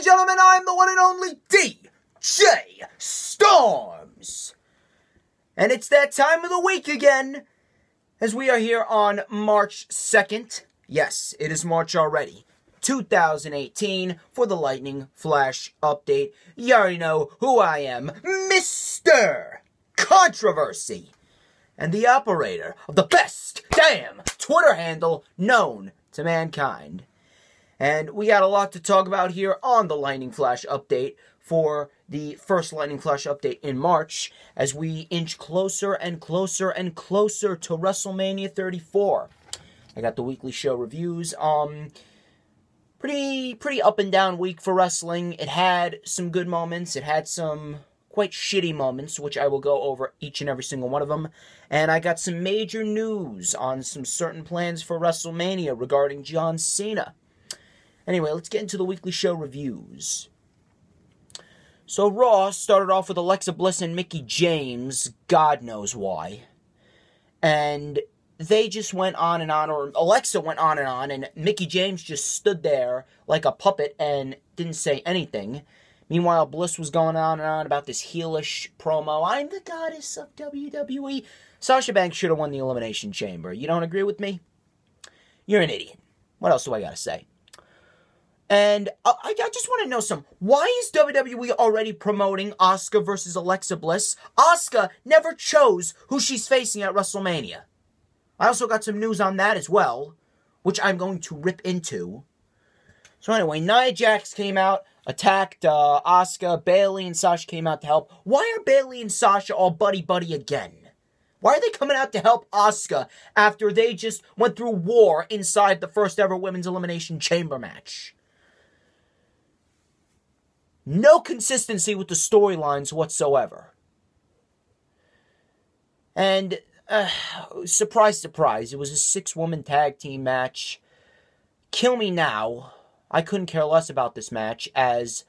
and gentlemen, I'm the one and only DJ Storms. And it's that time of the week again, as we are here on March 2nd. Yes, it is March already. 2018 for the Lightning Flash update. You already know who I am, Mr. Controversy, and the operator of the best damn Twitter handle known to mankind. And we got a lot to talk about here on the Lightning Flash update for the first Lightning Flash update in March as we inch closer and closer and closer to WrestleMania 34. I got the weekly show reviews. Um pretty pretty up and down week for wrestling. It had some good moments, it had some quite shitty moments, which I will go over each and every single one of them. And I got some major news on some certain plans for WrestleMania regarding John Cena. Anyway, let's get into the weekly show reviews. So Raw started off with Alexa Bliss and Mickie James, God knows why. And they just went on and on, or Alexa went on and on, and Mickie James just stood there like a puppet and didn't say anything. Meanwhile, Bliss was going on and on about this heelish promo. I'm the goddess of WWE. Sasha Banks should have won the Elimination Chamber. You don't agree with me? You're an idiot. What else do I gotta say? And uh, I, I just want to know some. Why is WWE already promoting Asuka versus Alexa Bliss? Asuka never chose who she's facing at WrestleMania. I also got some news on that as well, which I'm going to rip into. So anyway, Nia Jax came out, attacked uh, Asuka. Bayley and Sasha came out to help. Why are Bayley and Sasha all buddy buddy again? Why are they coming out to help Asuka after they just went through war inside the first ever women's elimination chamber match? No consistency with the storylines whatsoever. And uh, surprise, surprise, it was a six woman tag team match. Kill me now. I couldn't care less about this match as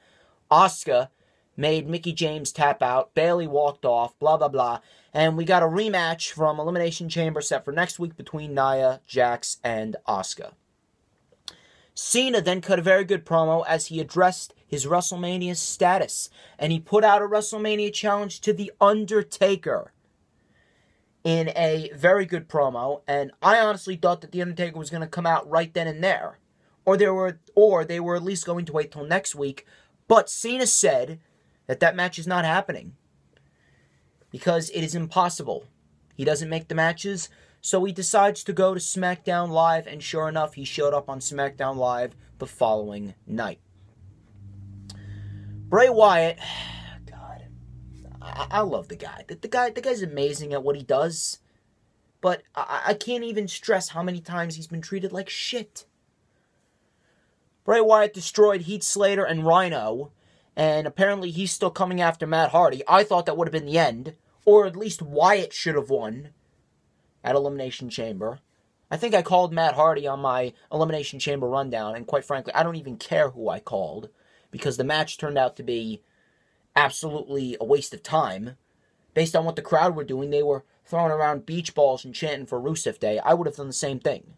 Asuka made Mickie James tap out, Bayley walked off, blah blah blah, and we got a rematch from Elimination Chamber set for next week between Nia, Jax, and Asuka. Cena then cut a very good promo as he addressed his WrestleMania status, and he put out a WrestleMania challenge to The Undertaker in a very good promo, and I honestly thought that The Undertaker was going to come out right then and there. Or they were or they were at least going to wait till next week, but Cena said that that match is not happening because it is impossible. He doesn't make the matches, so he decides to go to SmackDown Live, and sure enough, he showed up on SmackDown Live the following night. Bray Wyatt, God, I, I love the guy. The, the, guy, the guy's amazing at what he does, but I, I can't even stress how many times he's been treated like shit. Bray Wyatt destroyed Heath Slater and Rhino, and apparently he's still coming after Matt Hardy. I thought that would have been the end, or at least Wyatt should have won at Elimination Chamber. I think I called Matt Hardy on my Elimination Chamber rundown, and quite frankly, I don't even care who I called because the match turned out to be absolutely a waste of time. Based on what the crowd were doing, they were throwing around beach balls and chanting for Rusev Day. I would have done the same thing.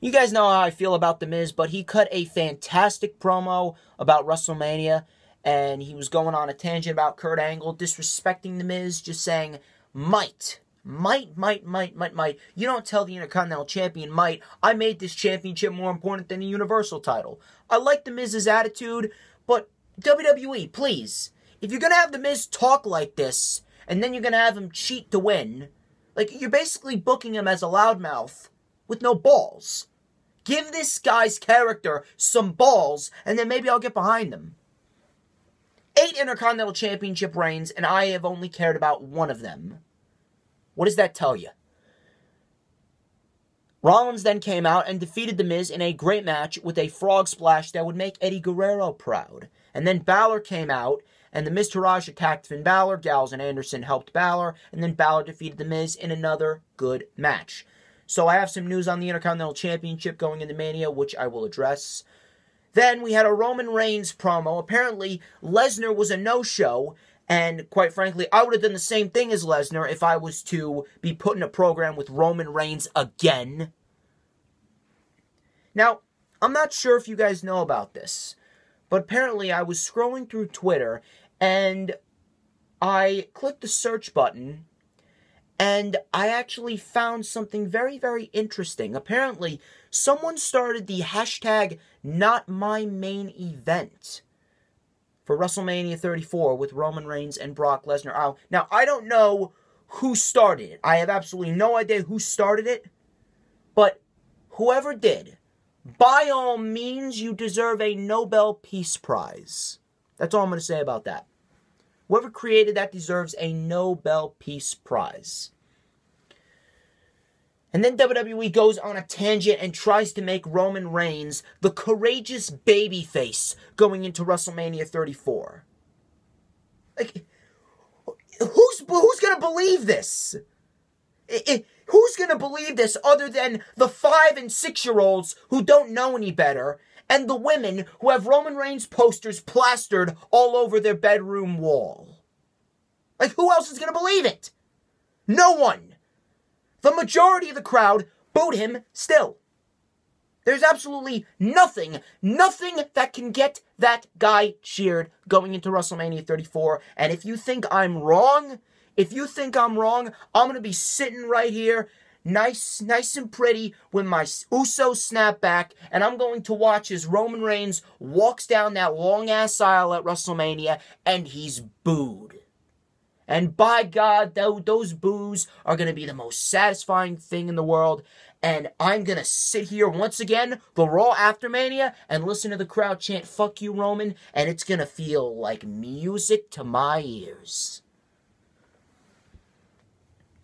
You guys know how I feel about The Miz, but he cut a fantastic promo about WrestleMania, and he was going on a tangent about Kurt Angle, disrespecting The Miz, just saying, might. Might, might, might, might, might. You don't tell the Intercontinental Champion might. I made this championship more important than the Universal title. I like The Miz's attitude, but WWE, please. If you're gonna have The Miz talk like this, and then you're gonna have him cheat to win, like, you're basically booking him as a loudmouth with no balls. Give this guy's character some balls, and then maybe I'll get behind him. Eight Intercontinental Championship reigns, and I have only cared about one of them. What does that tell you? Rollins then came out and defeated The Miz in a great match with a frog splash that would make Eddie Guerrero proud. And then Balor came out, and The Miztourage attacked Finn Balor. Gallows and Anderson helped Balor, and then Balor defeated The Miz in another good match. So I have some news on the Intercontinental Championship going into Mania, which I will address. Then we had a Roman Reigns promo. Apparently, Lesnar was a no-show, and quite frankly, I would have done the same thing as Lesnar if I was to be put in a program with Roman Reigns again. Now, I'm not sure if you guys know about this, but apparently I was scrolling through Twitter and I clicked the search button and I actually found something very, very interesting. Apparently, someone started the hashtag not my main event for WrestleMania 34 with Roman Reigns and Brock Lesnar. Now, I don't know who started it. I have absolutely no idea who started it. But whoever did, by all means, you deserve a Nobel Peace Prize. That's all I'm going to say about that. Whoever created that deserves a Nobel Peace Prize. And then WWE goes on a tangent and tries to make Roman Reigns the courageous babyface going into WrestleMania 34. Like, who's who's gonna believe this? It, it, who's gonna believe this other than the five and six year olds who don't know any better, and the women who have Roman Reigns posters plastered all over their bedroom wall? Like, who else is gonna believe it? No one. The majority of the crowd booed him still. There's absolutely nothing, nothing that can get that guy cheered going into WrestleMania 34. And if you think I'm wrong, if you think I'm wrong, I'm going to be sitting right here, nice, nice and pretty, with my Uso snapback, and I'm going to watch as Roman Reigns walks down that long ass aisle at WrestleMania and he's booed. And by God, those boos are going to be the most satisfying thing in the world. And I'm going to sit here once again, the Raw after Mania, and listen to the crowd chant, fuck you, Roman. And it's going to feel like music to my ears.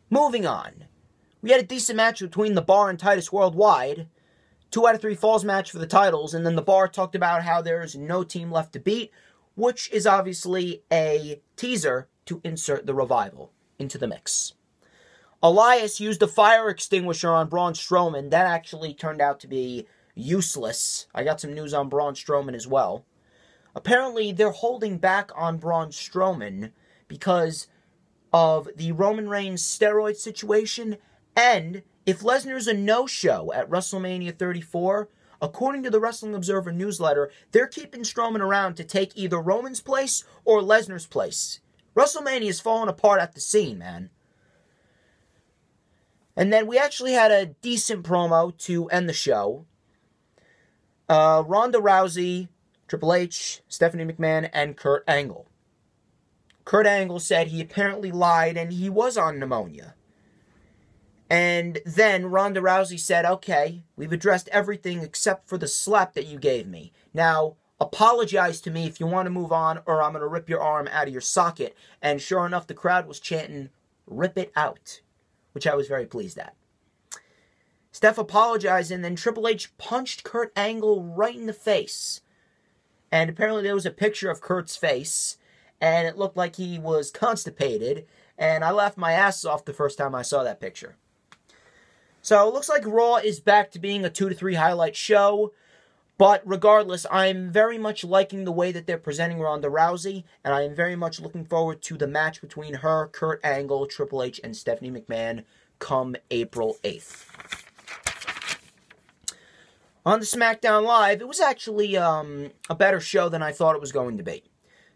Moving on. We had a decent match between the Bar and Titus Worldwide. Two out of three falls match for the titles. And then the Bar talked about how there's no team left to beat, which is obviously a teaser to insert the revival into the mix. Elias used a fire extinguisher on Braun Strowman. That actually turned out to be useless. I got some news on Braun Strowman as well. Apparently, they're holding back on Braun Strowman because of the Roman Reigns steroid situation. And if Lesnar's a no show at WrestleMania 34, according to the Wrestling Observer newsletter, they're keeping Strowman around to take either Roman's place or Lesnar's place. WrestleMania is falling apart at the scene, man. And then we actually had a decent promo to end the show. Uh, Ronda Rousey, Triple H, Stephanie McMahon, and Kurt Angle. Kurt Angle said he apparently lied and he was on pneumonia. And then Ronda Rousey said, okay, we've addressed everything except for the slap that you gave me. Now, apologize to me if you want to move on, or I'm going to rip your arm out of your socket. And sure enough, the crowd was chanting, rip it out, which I was very pleased at. Steph apologized, and then Triple H punched Kurt Angle right in the face. And apparently, there was a picture of Kurt's face, and it looked like he was constipated. And I laughed my ass off the first time I saw that picture. So it looks like Raw is back to being a two to three highlight show. But regardless, I'm very much liking the way that they're presenting Ronda Rousey, and I am very much looking forward to the match between her, Kurt Angle, Triple H, and Stephanie McMahon come April 8th. On the SmackDown Live, it was actually um, a better show than I thought it was going to be.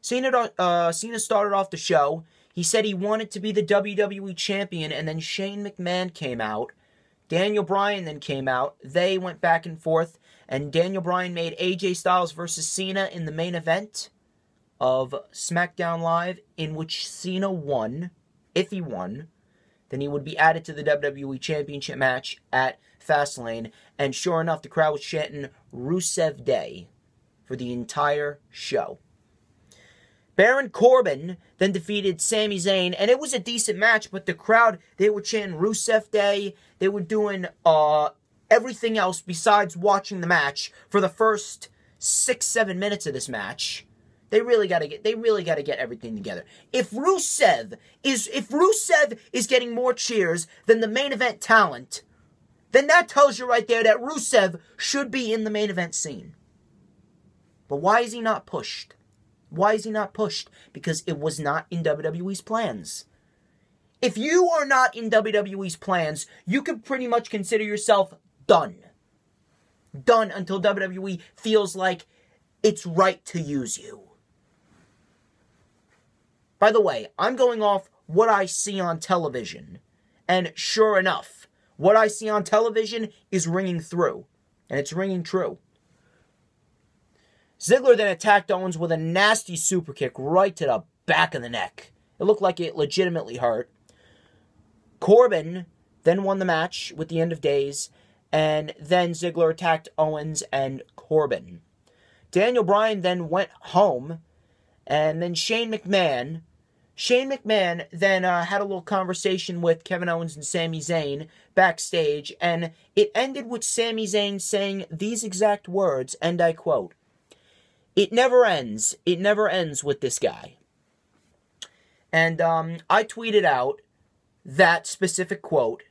Cena, uh, Cena started off the show. He said he wanted to be the WWE champion, and then Shane McMahon came out. Daniel Bryan then came out. They went back and forth and Daniel Bryan made AJ Styles versus Cena in the main event of SmackDown Live, in which Cena won. If he won, then he would be added to the WWE Championship match at Fastlane. And sure enough, the crowd was chanting Rusev Day for the entire show. Baron Corbin then defeated Sami Zayn, and it was a decent match, but the crowd, they were chanting Rusev Day. They were doing uh, everything else besides watching the match for the first six, seven minutes of this match. They really gotta get they really gotta get everything together. If Rusev is if Rusev is getting more cheers than the main event talent, then that tells you right there that Rusev should be in the main event scene. But why is he not pushed? Why is he not pushed? Because it was not in WWE's plans. If you are not in WWE's plans, you could pretty much consider yourself done. done until WWE feels like it's right to use you. By the way, I'm going off what I see on television. And sure enough, what I see on television is ringing through. And it's ringing true. Ziggler then attacked Owens with a nasty super kick right to the back of the neck. It looked like it legitimately hurt. Corbin then won the match with the end of days, and then Ziggler attacked Owens and Corbin. Daniel Bryan then went home, and then Shane McMahon. Shane McMahon then uh, had a little conversation with Kevin Owens and Sami Zayn backstage, and it ended with Sami Zayn saying these exact words, and I quote, It never ends. It never ends with this guy. And um, I tweeted out that specific quote,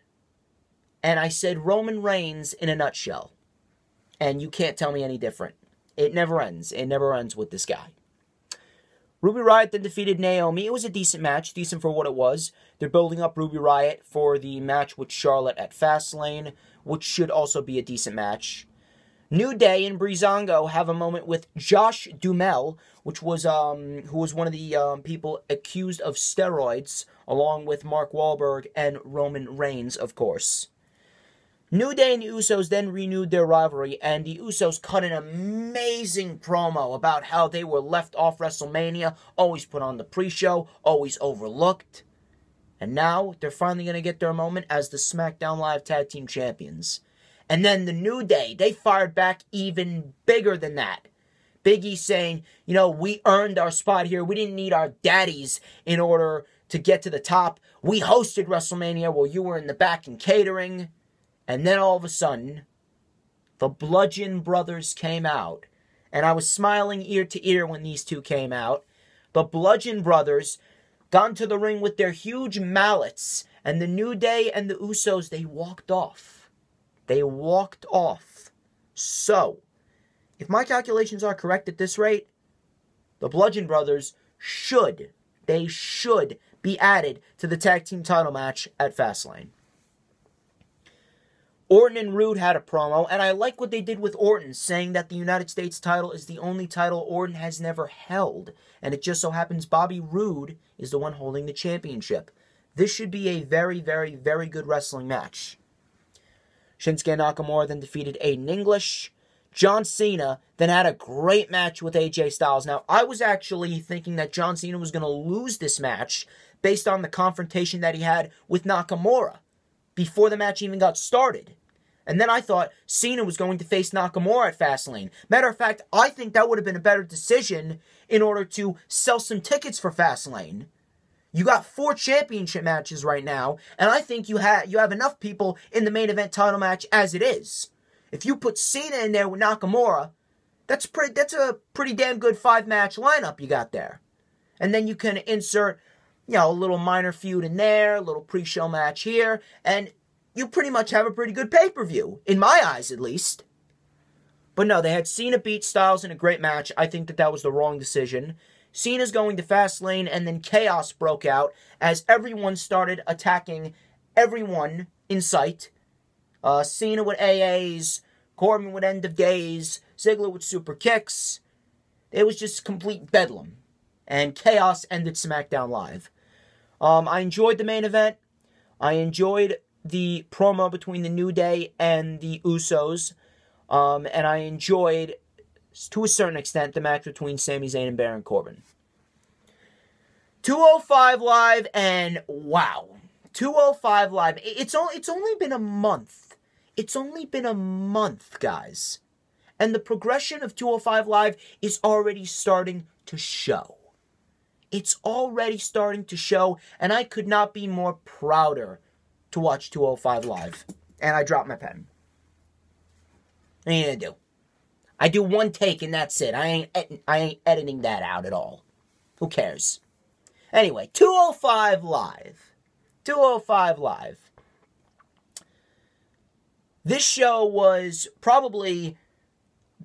and I said Roman Reigns in a nutshell. And you can't tell me any different. It never ends. It never ends with this guy. Ruby Riot then defeated Naomi. It was a decent match, decent for what it was. They're building up Ruby Riot for the match with Charlotte at Fastlane, which should also be a decent match. New Day and Breezango have a moment with Josh Duhamel, which was um who was one of the um, people accused of steroids, along with Mark Wahlberg and Roman Reigns, of course. New Day and the Usos then renewed their rivalry, and the Usos cut an amazing promo about how they were left off WrestleMania, always put on the pre show, always overlooked. And now they're finally going to get their moment as the SmackDown Live Tag Team Champions. And then the New Day, they fired back even bigger than that. Biggie saying, you know, we earned our spot here. We didn't need our daddies in order to get to the top. We hosted WrestleMania while you were in the back and catering. And then all of a sudden, the Bludgeon Brothers came out. And I was smiling ear to ear when these two came out. The Bludgeon Brothers got into the ring with their huge mallets. And the New Day and the Usos, they walked off. They walked off. So, if my calculations are correct at this rate, the Bludgeon Brothers should, they should be added to the tag team title match at Fastlane. Orton and Roode had a promo, and I like what they did with Orton, saying that the United States title is the only title Orton has never held, and it just so happens Bobby Roode is the one holding the championship. This should be a very, very, very good wrestling match. Shinsuke Nakamura then defeated Aiden English. John Cena then had a great match with AJ Styles. Now, I was actually thinking that John Cena was going to lose this match based on the confrontation that he had with Nakamura before the match even got started. And then I thought Cena was going to face Nakamura at Fastlane. Matter of fact, I think that would have been a better decision in order to sell some tickets for Fastlane. You got four championship matches right now, and I think you have you have enough people in the main event title match as it is. If you put Cena in there with Nakamura, that's pretty that's a pretty damn good five match lineup you got there. And then you can insert, you know, a little minor feud in there, a little pre-show match here, and you pretty much have a pretty good pay per view, in my eyes at least. But no, they had Cena beat Styles in a great match. I think that that was the wrong decision. Cena's going to Fastlane, and then chaos broke out as everyone started attacking everyone in sight. Uh, Cena with AAs, Corbin with end of days, Ziggler with super kicks. It was just complete bedlam. And chaos ended SmackDown Live. Um, I enjoyed the main event. I enjoyed the promo between the New Day and the Usos. Um, and I enjoyed, to a certain extent, the match between Sami Zayn and Baron Corbin. 205 Live, and wow. 205 Live. It's only, it's only been a month. It's only been a month, guys. And the progression of 205 Live is already starting to show. It's already starting to show, and I could not be more prouder to watch 205 Live. And I dropped my pen. What are you gonna do? I do one take and that's it. I ain't I ain't editing that out at all. Who cares? Anyway, 205 Live. 205 Live. This show was probably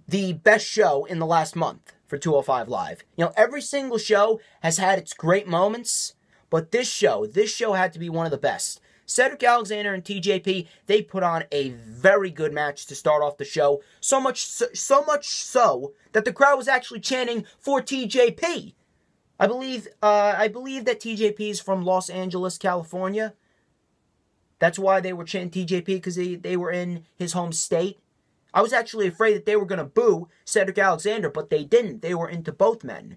the best show in the last month for 205 Live. You know, every single show has had its great moments, but this show, this show had to be one of the best. Cedric Alexander and TJP, they put on a very good match to start off the show. So much so, so much so that the crowd was actually chanting for TJP. I believe uh, I believe that TJP is from Los Angeles, California. That's why they were chanting TJP because they, they were in his home state. I was actually afraid that they were going to boo Cedric Alexander, but they didn't. They were into both men.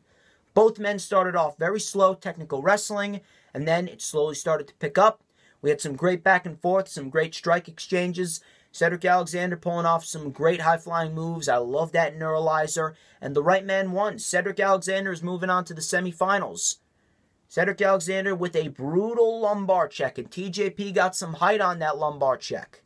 Both men started off very slow technical wrestling, and then it slowly started to pick up. We had some great back and forth, some great strike exchanges. Cedric Alexander pulling off some great high flying moves. I love that neuralizer. And the right man won. Cedric Alexander is moving on to the semifinals. Cedric Alexander with a brutal lumbar check, and TJP got some height on that lumbar check.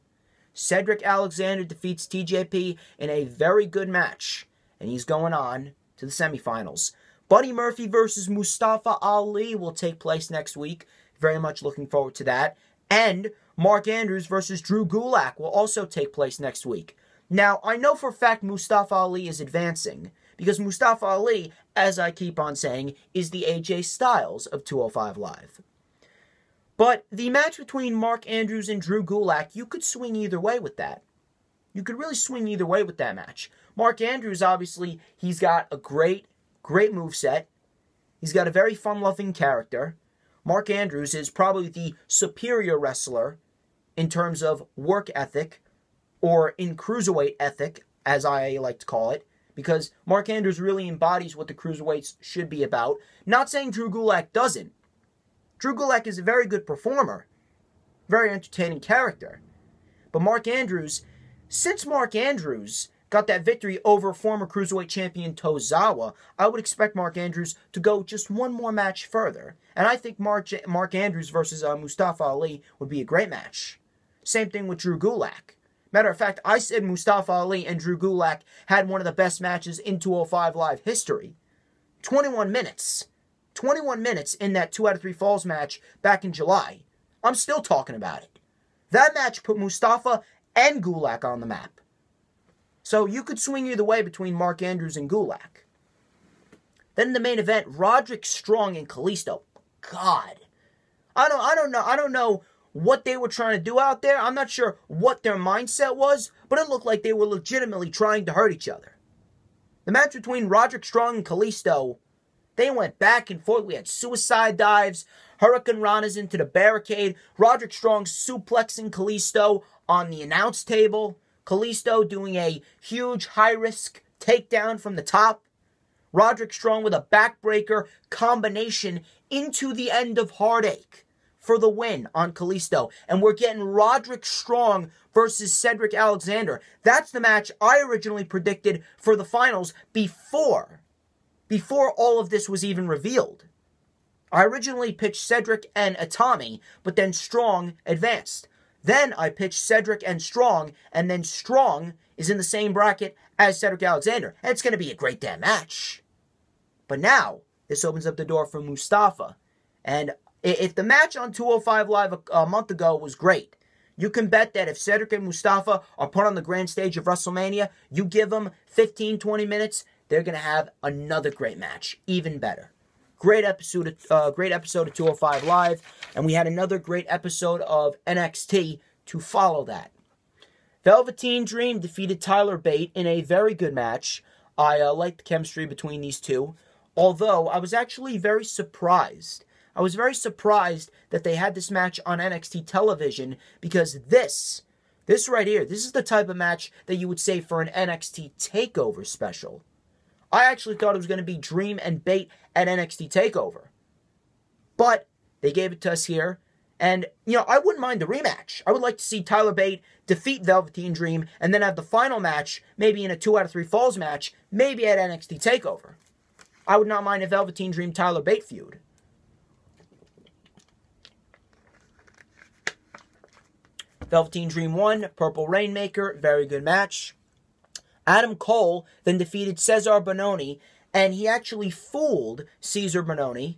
Cedric Alexander defeats TJP in a very good match, and he's going on to the semifinals. Buddy Murphy versus Mustafa Ali will take place next week. Very much looking forward to that. And Mark Andrews versus Drew Gulak will also take place next week. Now, I know for a fact Mustafa Ali is advancing, because Mustafa Ali, as I keep on saying, is the AJ Styles of 205 Live. But the match between Mark Andrews and Drew Gulak, you could swing either way with that. You could really swing either way with that match. Mark Andrews, obviously, he's got a great, great move set. He's got a very fun-loving character. Mark Andrews is probably the superior wrestler in terms of work ethic, or in cruiserweight ethic, as I like to call it because Mark Andrews really embodies what the cruiserweights should be about. Not saying Drew Gulak doesn't. Drew Gulak is a very good performer, very entertaining character. But Mark Andrews, since Mark Andrews got that victory over former cruiserweight champion Tozawa, I would expect Mark Andrews to go just one more match further. And I think Mark, Mark Andrews versus uh, Mustafa Ali would be a great match. Same thing with Drew Gulak. Matter of fact, I said Mustafa Ali and Drew Gulak had one of the best matches in 205 Live history. 21 minutes. 21 minutes in that 2 out of 3 falls match back in July. I'm still talking about it. That match put Mustafa and Gulak on the map. So you could swing either way between Mark Andrews and Gulak. Then the main event, Roderick Strong and Kalisto. God. I don't I don't know. I don't know what they were trying to do out there. I'm not sure what their mindset was, but it looked like they were legitimately trying to hurt each other. The match between Roderick Strong and Kalisto, they went back and forth. We had suicide dives, hurricanranas into the barricade, Roderick Strong suplexing Kalisto on the announce table, Kalisto doing a huge high risk takedown from the top, Roderick Strong with a backbreaker combination into the end of Heartache for the win on Kalisto. And we're getting Roderick Strong versus Cedric Alexander. That's the match I originally predicted for the finals before, before all of this was even revealed. I originally pitched Cedric and Itami, but then Strong advanced. Then I pitched Cedric and Strong, and then Strong is in the same bracket as Cedric Alexander. And it's going to be a great damn match. But now, this opens up the door for Mustafa. And if the match on 205 Live a, month ago was great, you can bet that if Cedric and Mustafa are put on the grand stage of WrestleMania, you give them 15, 20 minutes, they're going to have another great match, even better. Great episode, of, uh, great episode of 205 Live, and we had another great episode of NXT to follow that. Velveteen Dream defeated Tyler Bate in a very good match. I uh, liked the chemistry between these two, although I was actually very surprised I was very surprised that they had this match on NXT television because this, this right here, this is the type of match that you would say for an NXT takeover special. I actually thought it was going to be Dream and Bate at NXT takeover. But they gave it to us here. And, you know, I wouldn't mind the rematch. I would like to see Tyler Bate defeat Velveteen Dream and then have the final match, maybe in a two out of three falls match, maybe at NXT TakeOver. I would not mind a Velveteen Dream Tyler Bate feud. Velveteen Dream won. Purple Rainmaker, very good match. Adam Cole then defeated Cezar Bononi, and he actually fooled Cezar Bononi.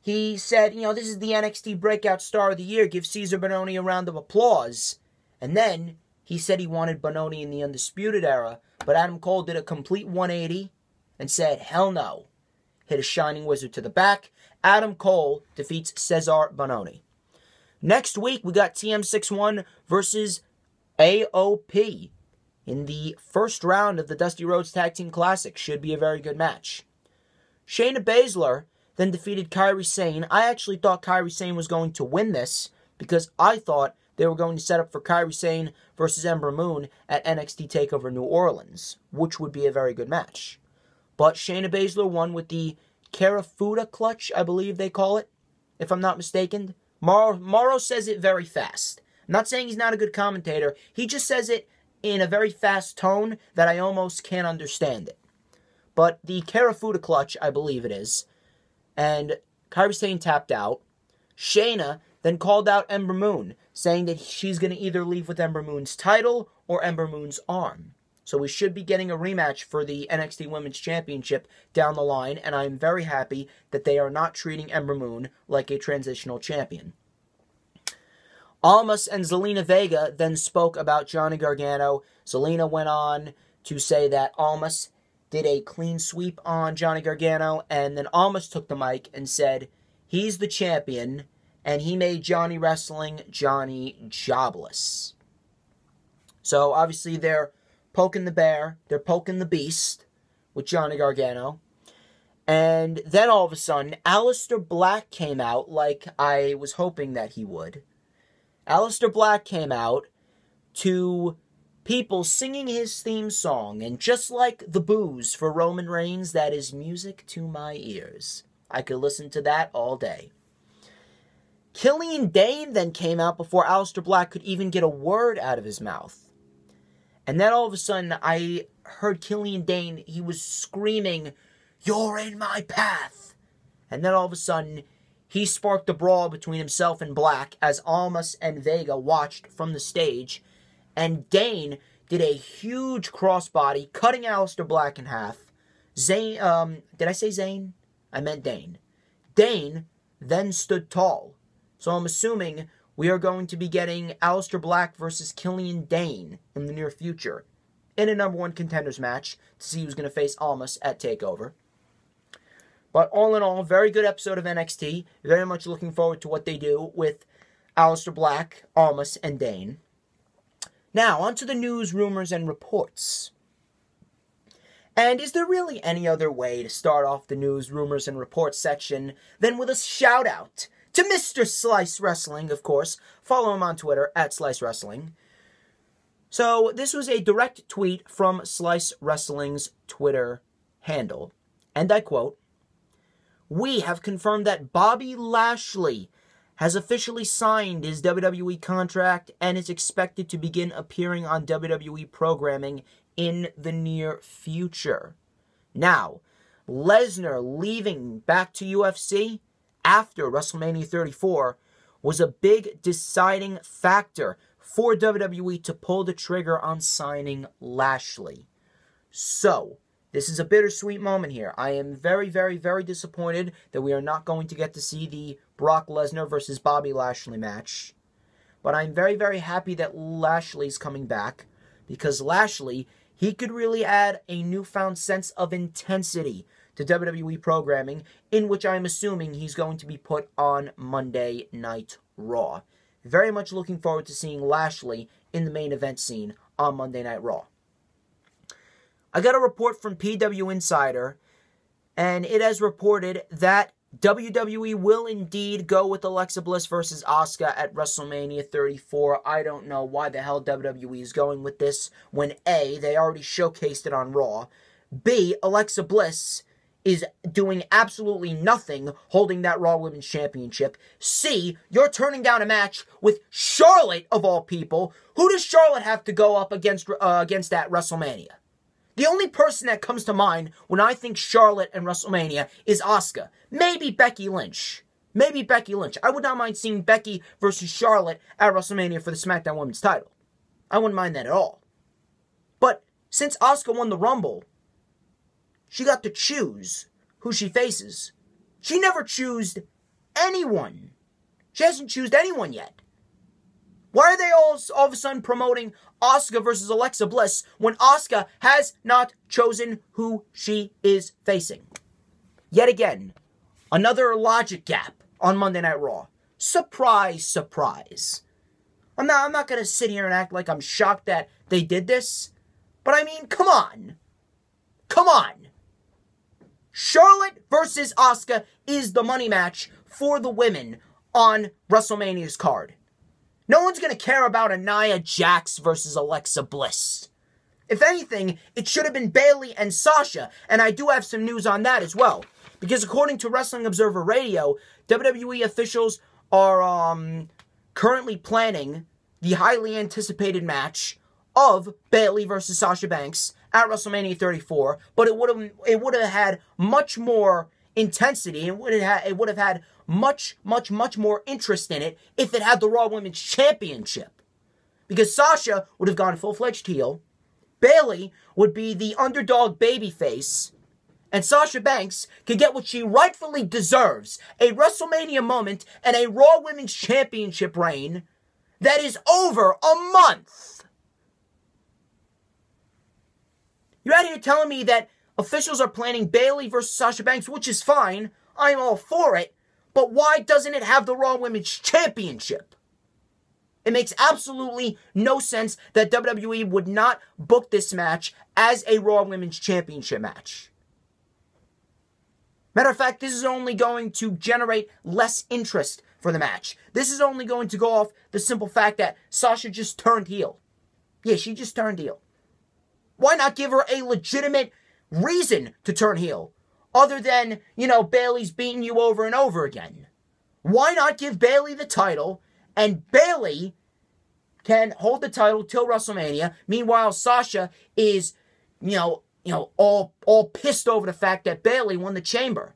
He said, you know, this is the NXT Breakout Star of the Year. Give Cezar Bononi a round of applause. And then he said he wanted Bononi in the Undisputed Era, but Adam Cole did a complete 180 and said, hell no. Hit a Shining Wizard to the back. Adam Cole defeats Cezar Bononi. Next week, we got TM61 versus AOP in the first round of the Dusty Rhodes Tag Team Classic. Should be a very good match. Shayna Baszler then defeated Kairi Sane. I actually thought Kairi Sane was going to win this because I thought they were going to set up for Kairi Sane versus Ember Moon at NXT TakeOver New Orleans, which would be a very good match. But Shayna Baszler won with the Kirifuda clutch, I believe they call it, if I'm not mistaken. Mauro, Mauro says it very fast. I'm not saying he's not a good commentator. He just says it in a very fast tone that I almost can't understand it. But the Kirifuda clutch, I believe it is, and Kairi Sane tapped out. Shayna then called out Ember Moon, saying that she's going to either leave with Ember Moon's title or Ember Moon's arm. So we should be getting a rematch for the NXT Women's Championship down the line, and I'm very happy that they are not treating Ember Moon like a transitional champion. Almas and Zelina Vega then spoke about Johnny Gargano. Zelina went on to say that Almas did a clean sweep on Johnny Gargano, and then Almas took the mic and said, He's the champion, and he made Johnny Wrestling Johnny jobless. So obviously they're poking the bear, they're poking the beast with Johnny Gargano. And then all of a sudden, Aleister Black came out like I was hoping that he would. Aleister Black came out to people singing his theme song, and just like the boos for Roman Reigns, that is music to my ears. I could listen to that all day. Killian Dain then came out before Aleister Black could even get a word out of his mouth. And then all of a sudden, I heard Killian Dain, he was screaming, You're in my path! And then all of a sudden, he sparked a brawl between himself and Black as Almas and Vega watched from the stage. And Dain did a huge crossbody, cutting Aleister Black in half. Zane, um, did I say Zane? I meant Dain. Dain then stood tall so I'm assuming we are going to be getting Aleister Black versus Killian Dain in the near future in a number one contenders match to see who's going to face Almas at TakeOver. But all in all, very good episode of NXT. Very much looking forward to what they do with Aleister Black, Almas, and Dain. Now, on to the news, rumors, and reports. And is there really any other way to start off the news, rumors, and reports section than with a shout out to Mr. Slice Wrestling, of course. Follow him on Twitter at Slice Wrestling. So, this was a direct tweet from Slice Wrestling's Twitter handle. And I quote We have confirmed that Bobby Lashley has officially signed his WWE contract and is expected to begin appearing on WWE programming in the near future. Now, Lesnar leaving back to UFC after WrestleMania 34 was a big deciding factor for WWE to pull the trigger on signing Lashley. So, this is a bittersweet moment here. I am very, very, very disappointed that we are not going to get to see the Brock Lesnar versus Bobby Lashley match. But I'm very, very happy that Lashley's coming back because Lashley, he could really add a newfound sense of intensity to WWE programming, in which I'm assuming he's going to be put on Monday Night Raw. Very much looking forward to seeing Lashley in the main event scene on Monday Night Raw. I got a report from PW Insider, and it has reported that WWE will indeed go with Alexa Bliss versus Asuka at WrestleMania 34. I don't know why the hell WWE is going with this when A, they already showcased it on Raw. B, Alexa Bliss is doing absolutely nothing holding that Raw Women's Championship. C, you're turning down a match with Charlotte of all people. Who does Charlotte have to go up against uh, against at WrestleMania? The only person that comes to mind when I think Charlotte and WrestleMania is Asuka. Maybe Becky Lynch. Maybe Becky Lynch. I would not mind seeing Becky versus Charlotte at WrestleMania for the SmackDown Women's title. I wouldn't mind that at all. But since Asuka won the Rumble, she got to choose who she faces. She never chose anyone. She hasn't chosen anyone yet. Why are they all all of a sudden promoting Asuka versus Alexa Bliss when Asuka has not chosen who she is facing? Yet again, another logic gap on Monday Night Raw. Surprise, surprise. I'm not I'm not gonna sit here and act like I'm shocked that they did this. But I mean, come on. Come on. Charlotte versus Asuka is the money match for the women on WrestleMania's card. No one's going to care about Anaya Jax versus Alexa Bliss. If anything, it should have been Bayley and Sasha, and I do have some news on that as well. Because according to Wrestling Observer Radio, WWE officials are um, currently planning the highly anticipated match of Bayley versus Sasha Banks at WrestleMania 34, but it would have it would have had much more intensity and would have it would have had much much much more interest in it if it had the Raw Women's Championship. Because Sasha would have gone full-fledged heel, Bayley would be the underdog babyface, and Sasha Banks could get what she rightfully deserves, a WrestleMania moment and a Raw Women's Championship reign that is over a month. You're out here telling me that officials are planning Bayley versus Sasha Banks, which is fine. I'm all for it. But why doesn't it have the Raw Women's Championship? It makes absolutely no sense that WWE would not book this match as a Raw Women's Championship match. Matter of fact, this is only going to generate less interest for the match. This is only going to go off the simple fact that Sasha just turned heel. Yeah, she just turned heel. Why not give her a legitimate reason to turn heel? Other than, you know, Bayley's beating you over and over again. Why not give Bayley the title and Bayley can hold the title till WrestleMania? Meanwhile, Sasha is, you know, you know, all all pissed over the fact that Bayley won the chamber.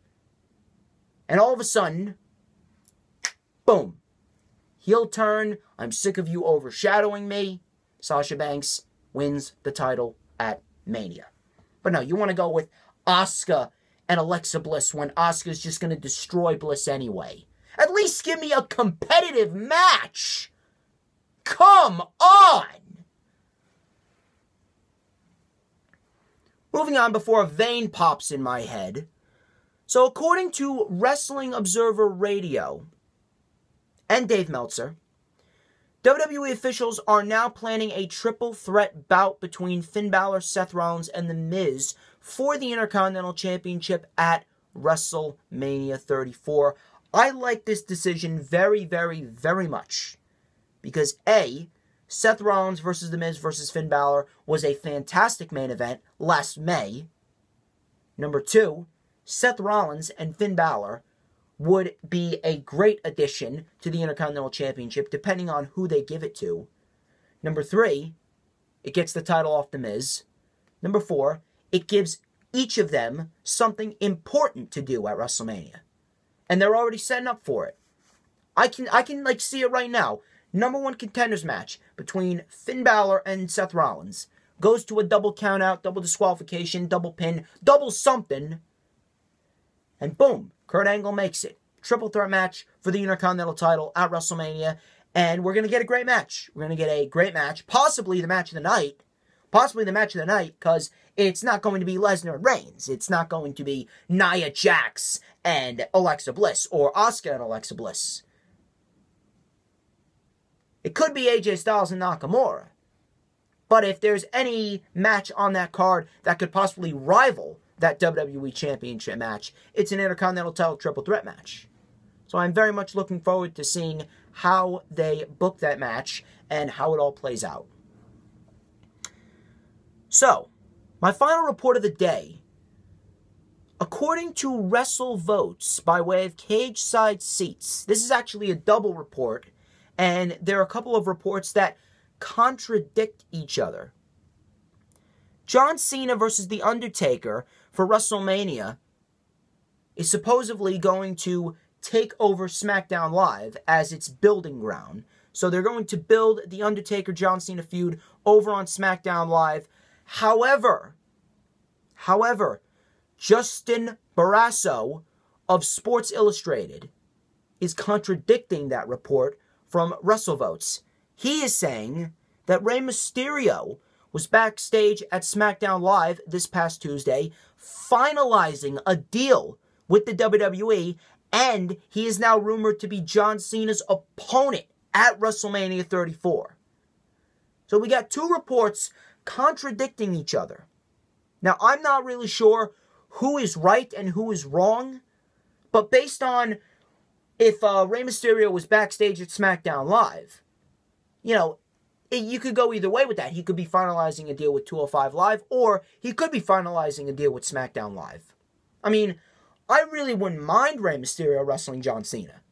And all of a sudden, boom. Heel turn. I'm sick of you overshadowing me. Sasha Banks wins the title at Mania. But no, you want to go with Asuka and Alexa Bliss when Asuka's just going to destroy Bliss anyway. At least give me a competitive match. Come on. Moving on before a vein pops in my head. So, according to Wrestling Observer Radio and Dave Meltzer, WWE officials are now planning a triple threat bout between Finn Balor, Seth Rollins, and The Miz for the Intercontinental Championship at WrestleMania 34. I like this decision very, very, very much because A, Seth Rollins versus The Miz versus Finn Balor was a fantastic main event last May. Number two, Seth Rollins and Finn Balor would be a great addition to the Intercontinental Championship, depending on who they give it to. Number three, it gets the title off The Miz. Number four, it gives each of them something important to do at WrestleMania. And they're already setting up for it. I can I can like see it right now. Number one contenders match between Finn Balor and Seth Rollins goes to a double countout, double disqualification, double pin, double something. And boom, Kurt Angle makes it. Triple threat match for the Intercontinental title at WrestleMania. And we're going to get a great match. We're going to get a great match. Possibly the match of the night. Possibly the match of the night because it's not going to be Lesnar and Reigns. It's not going to be Nia Jax and Alexa Bliss or Asuka and Alexa Bliss. It could be AJ Styles and Nakamura. But if there's any match on that card that could possibly rival that WWE Championship match. It's an Intercontinental title triple threat match. So I'm very much looking forward to seeing how they book that match and how it all plays out. So, my final report of the day. According to WrestleVotes by way of Cageside Seats, this is actually a double report, and there are a couple of reports that contradict each other. John Cena versus The Undertaker for WrestleMania is supposedly going to take over SmackDown Live as its building ground. So they're going to build the Undertaker John Cena feud over on SmackDown Live. However, however, Justin Barrasso of Sports Illustrated is contradicting that report from WrestleVotes. He is saying that Rey Mysterio was backstage at SmackDown Live this past Tuesday, finalizing a deal with the WWE And he is now rumored to be John Cena's opponent at WrestleMania 34. So we got two reports contradicting each other. Now, I'm not really sure who is right and who is wrong, but based on if uh, Rey Mysterio was backstage at SmackDown Live, you know, it, you could go either way with that. He could be finalizing a deal with 205 Live, or he could be finalizing a deal with SmackDown Live. I mean, I really wouldn't mind Rey Mysterio wrestling John Cena.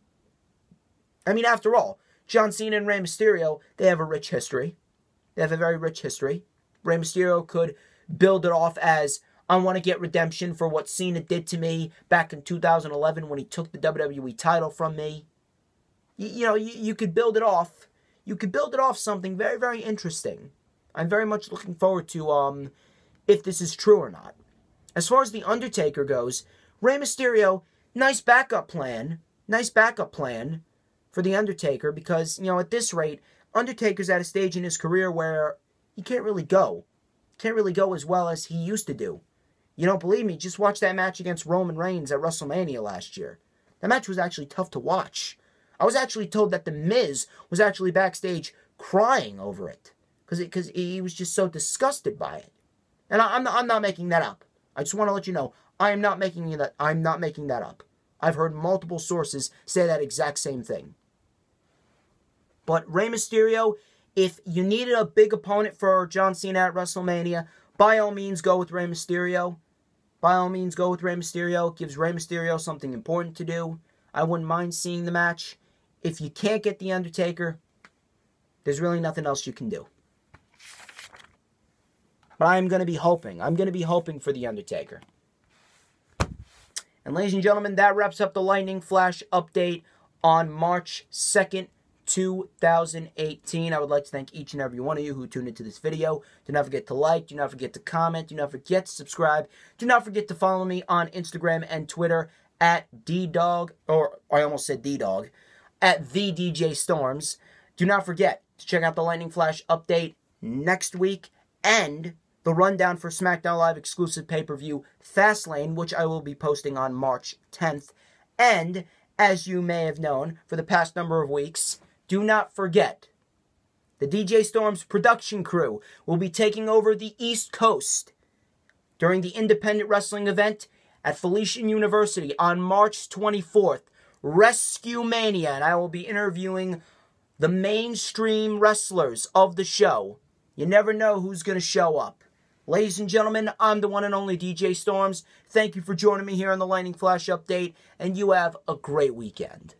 I mean, after all, John Cena and Rey Mysterio, they have a rich history. They have a very rich history. Rey Mysterio could build it off as I want to get redemption for what Cena did to me back in 2011 when he took the WWE title from me. You, you know, you, you could build it off. You could build it off something very, very interesting. I'm very much looking forward to um if this is true or not. As far as The Undertaker goes, Rey Mysterio, nice backup plan. Nice backup plan for The Undertaker because, you know, at this rate, Undertaker's at a stage in his career where he can't really go. Can't really go as well as he used to do. You don't believe me? Just watch that match against Roman Reigns at WrestleMania last year. That match was actually tough to watch. I was actually told that The Miz was actually backstage crying over it because because he was just so disgusted by it. And I, am not, I'm not making that up. I just want to let you know I am not making that I'm not making that up. I've heard multiple sources say that exact same thing. But Rey Mysterio, if you needed a big opponent for John Cena at WrestleMania, by all means go with Rey Mysterio. By all means go with Rey Mysterio. It gives Rey Mysterio something important to do. I wouldn't mind seeing the match. If you can't get The Undertaker, there's really nothing else you can do. But I'm going to be hoping. I'm going to be hoping for The Undertaker. And ladies and gentlemen, that wraps up the Lightning Flash update on March 2nd, 2018. I would like to thank each and every one of you who tuned into this video. Do not forget to like, do not forget to comment, do not forget to subscribe. Do not forget to follow me on Instagram and Twitter at DDog, or I almost said DDog, at the DJ Storms. Do not forget to check out the Lightning Flash update next week and the rundown for SmackDown Live exclusive pay-per-view Fastlane, which I will be posting on March 10th. And, as you may have known for the past number of weeks, do not forget, the DJ Storms production crew will be taking over the East Coast during the independent wrestling event at Felician University on March 24th, Rescue Mania, and I will be interviewing the mainstream wrestlers of the show. You never know who's going to show up. Ladies and gentlemen, I'm the one and only DJ Storms. Thank you for joining me here on the Lightning Flash Update, and you have a great weekend.